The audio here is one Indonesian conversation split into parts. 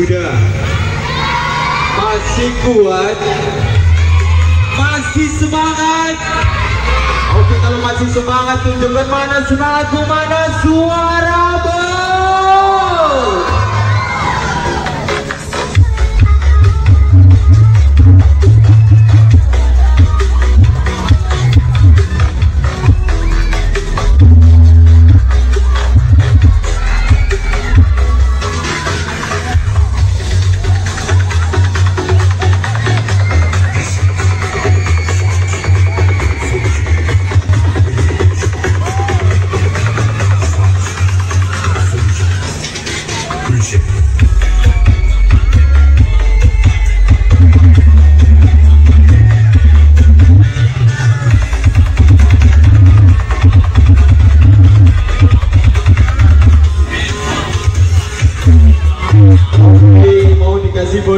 apa sudah. Masih kuat. Masih semangat. Oke kalau masih semangat tunjukkan mana semangatmu mana suara bos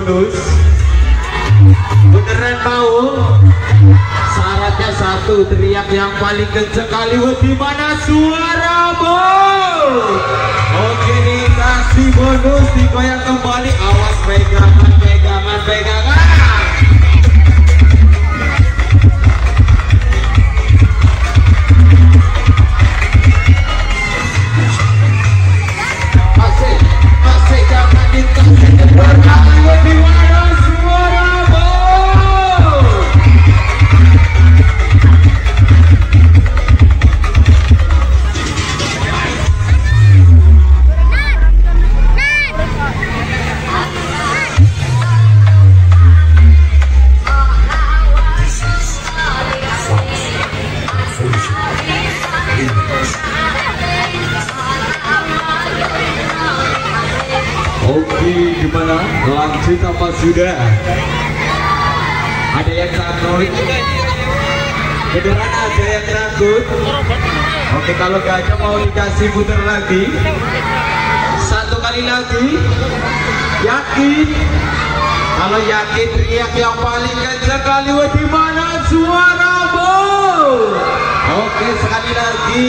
bonus beneran mau? Syaratnya satu teriak yang paling kenceng kali. Di mana suara bos oke dikasih bonus. Digoyang kembali. Awas pegangan pegangan pegangan We're not, we're sudah? Ada yang takut? Beneran ada yang takut? Oke kalau gak mau dikasih putar lagi Satu kali lagi Yakin? Kalau yakin teriak yang paling kencang kali di mana suaramu? Oke sekali lagi.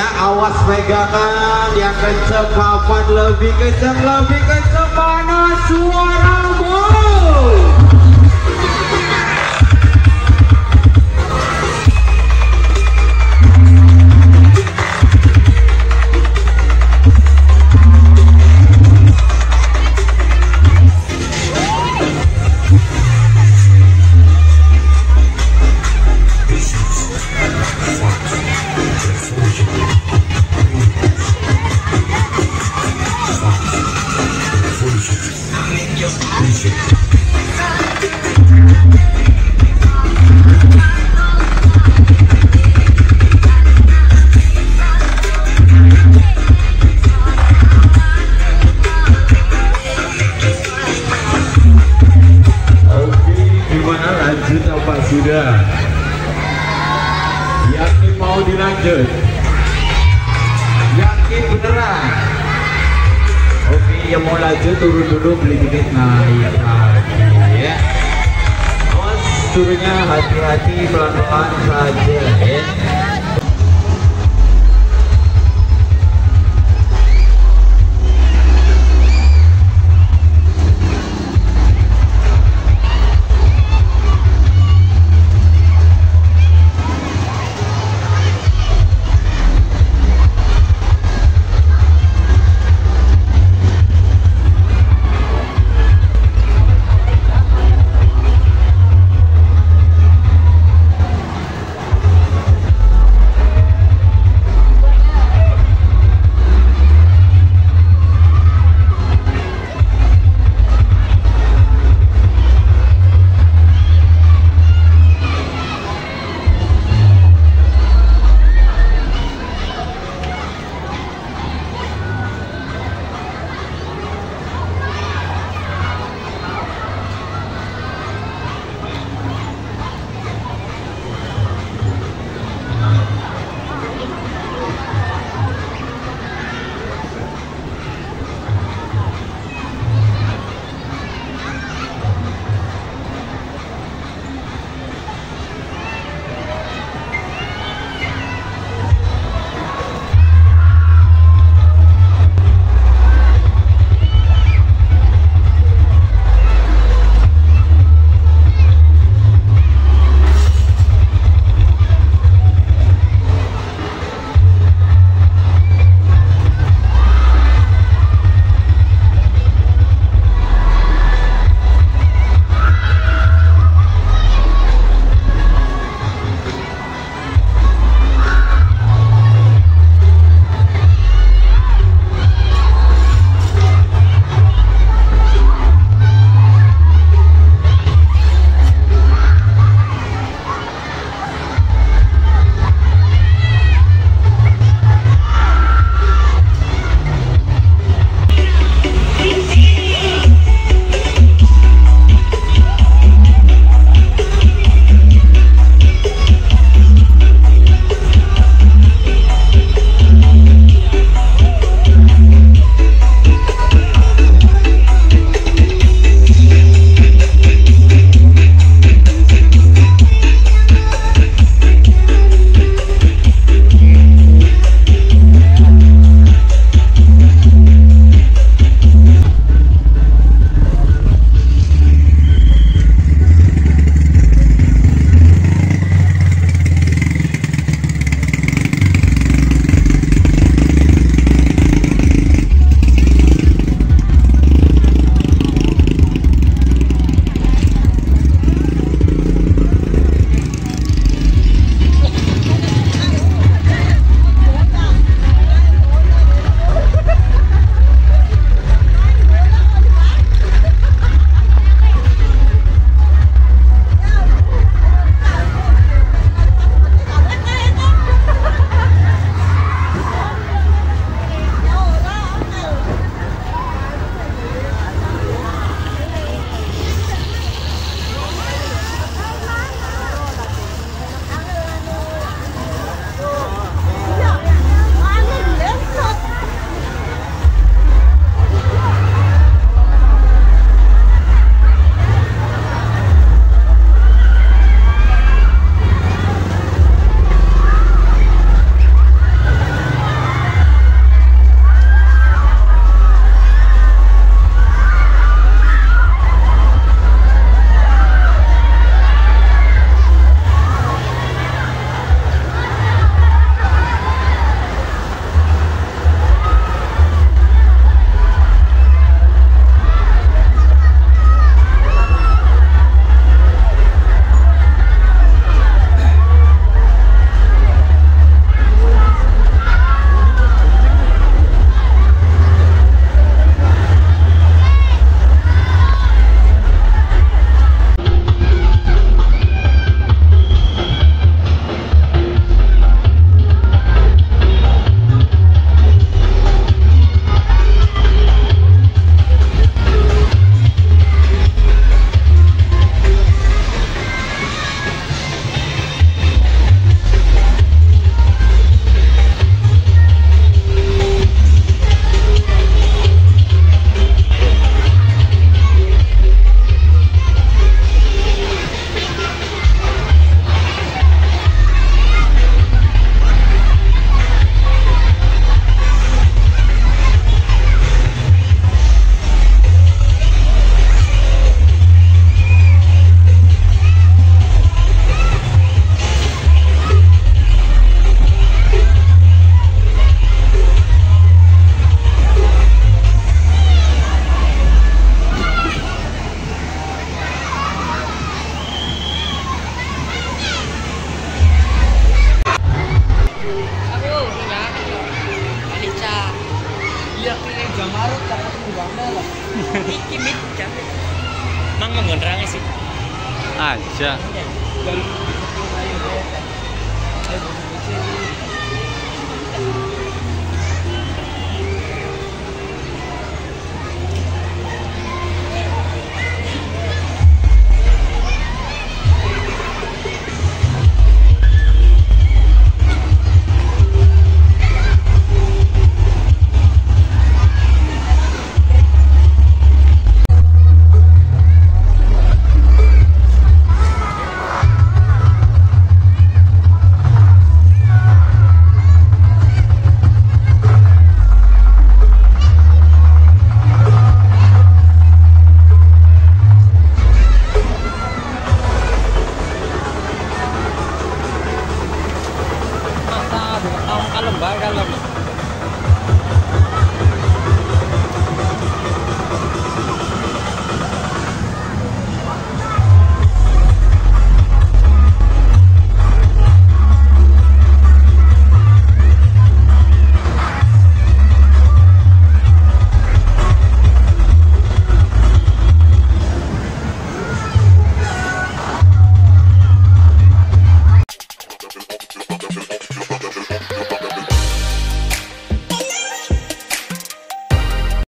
Ya awas pegangan. Yang kencang kapan lebih kencang lebih kencang mana suaramu? Naik lagi ya. Awas turunnya hati-hati pelan-pelan saja ya.